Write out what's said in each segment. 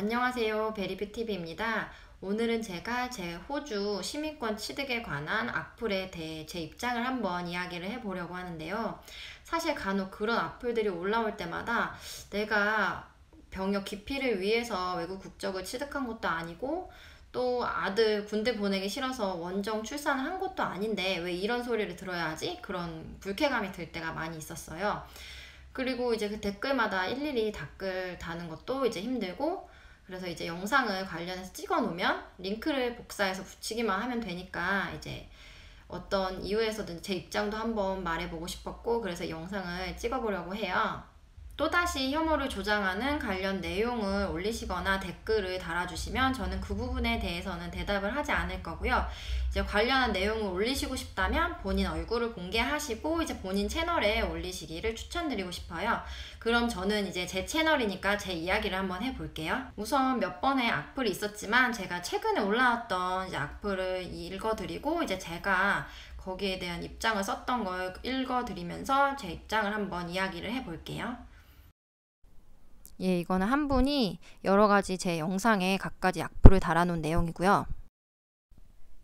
안녕하세요. 베리뷰TV입니다. 오늘은 제가 제 호주 시민권 취득에 관한 악플에 대해 제 입장을 한번 이야기를 해보려고 하는데요. 사실 간혹 그런 악플들이 올라올 때마다 내가 병역 기피를 위해서 외국 국적을 취득한 것도 아니고 또 아들 군대 보내기 싫어서 원정 출산을 한 것도 아닌데 왜 이런 소리를 들어야 하지? 그런 불쾌감이 들 때가 많이 있었어요. 그리고 이제 그 댓글마다 일일이 댓글 다는 것도 이제 힘들고 그래서 이제 영상을 관련해서 찍어 놓으면 링크를 복사해서 붙이기만 하면 되니까 이제 어떤 이유에서든 제 입장도 한번 말해보고 싶었고 그래서 영상을 찍어보려고 해요. 또다시 혐오를 조장하는 관련 내용을 올리시거나 댓글을 달아주시면 저는 그 부분에 대해서는 대답을 하지 않을 거고요. 이제 관련한 내용을 올리시고 싶다면 본인 얼굴을 공개하시고 이제 본인 채널에 올리시기를 추천드리고 싶어요. 그럼 저는 이제 제 채널이니까 제 이야기를 한번 해볼게요. 우선 몇 번의 악플이 있었지만 제가 최근에 올라왔던 이제 악플을 읽어드리고 이제 제가 거기에 대한 입장을 썼던 걸 읽어드리면서 제 입장을 한번 이야기를 해볼게요. 예, 이거는 한 분이 여러 가지 제 영상에 각가지 악플을 달아놓은 내용이고요.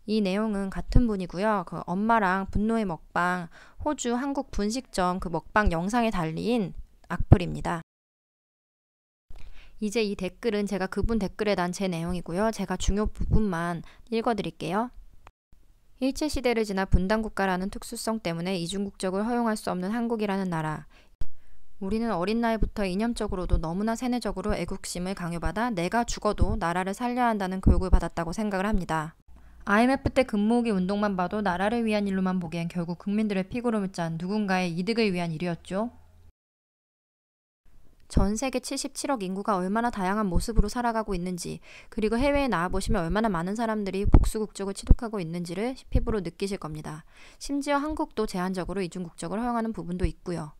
이 내용은 같은 분이고요. 그 엄마랑 분노의 먹방 호주 한국 분식점 그 먹방 영상에 달린 악플입니다. 이제 이 댓글은 제가 그분 댓글에 단 제 내용이고요. 제가 중요 부분만 읽어드릴게요. 일제시대를 지나 분단국가라는 특수성 때문에 이중국적을 허용할 수 없는 한국이라는 나라. 우리는 어린 나이부터 이념적으로도 너무나 세뇌적으로 애국심을 강요받아 내가 죽어도 나라를 살려야 한다는 교육을 받았다고 생각을 합니다. IMF 때 근무오기 운동만 봐도 나라를 위한 일로만 보기엔 결국 국민들의 피고름을 짠 누군가의 이득을 위한 일이었죠. 전 세계 77억 인구가 얼마나 다양한 모습으로 살아가고 있는지, 그리고 해외에 나와보시면 얼마나 많은 사람들이 복수국적을 취득하고 있는지를 피부로 느끼실 겁니다. 심지어 한국도 제한적으로 이중국적을 허용하는 부분도 있고요.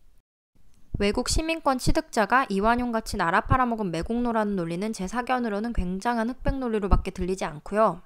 외국 시민권 취득자가 이완용 같이 나라 팔아먹은 매국노라는 논리는 제 사견으로는 굉장한 흑백 논리로밖에 들리지 않고요.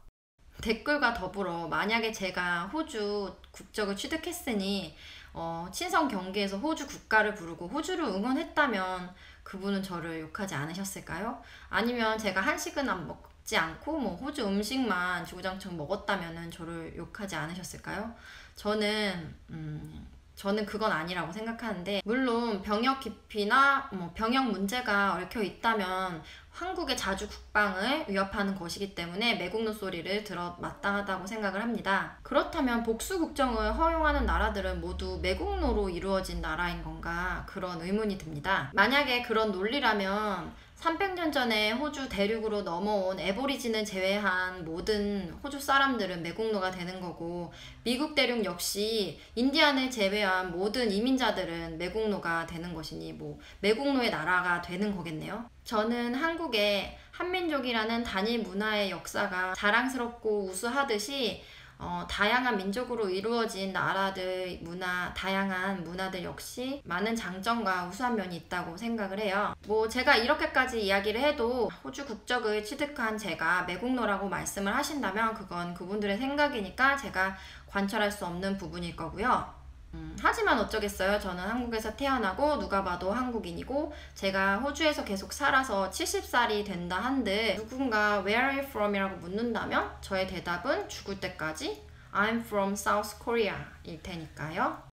댓글과 더불어 만약에 제가 호주 국적을 취득했으니 어, 친선 경기에서 호주 국가를 부르고 호주를 응원했다면 그분은 저를 욕하지 않으셨을까요? 아니면 제가 한식은 안 먹지 않고 뭐 호주 음식만 주구장창 먹었다면 저를 욕하지 않으셨을까요? 저는 음, 저는 그건 아니라고 생각하는데 물론 병역 기피나 뭐 병역 문제가 얽혀 있다면 한국의 자주 국방을 위협하는 것이기 때문에 매국노 소리를 들어 마땅하다고 생각을 합니다. 그렇다면 복수 국적을 허용하는 나라들은 모두 매국노로 이루어진 나라인 건가 그런 의문이 듭니다. 만약에 그런 논리라면 300년 전에 호주 대륙으로 넘어온 Aborigine을 제외한 모든 호주 사람들은 매국노가 되는 거고 미국 대륙 역시 인디안을 제외한 모든 이민자들은 매국노가 되는 것이니 뭐 매국노의 나라가 되는 거겠네요. 저는 한국의 한민족이라는 단일 문화의 역사가 자랑스럽고 우수하듯이 어, 다양한 민족으로 이루어진 나라들 문화, 다양한 문화들 역시 많은 장점과 우수한 면이 있다고 생각을 해요. 뭐 제가 이렇게까지 이야기를 해도 호주 국적을 취득한 제가 매국노라고 말씀을 하신다면 그건 그분들의 생각이니까 제가 관철할 수 없는 부분일 거고요. 음, 하지만 어쩌겠어요. 저는 한국에서 태어나고 누가 봐도 한국인이고 제가 호주에서 계속 살아서 70살이 된다 한들 누군가 Where are you from? 이라고 묻는다면 저의 대답은 죽을 때까지 I'm from South Korea 일 테니까요.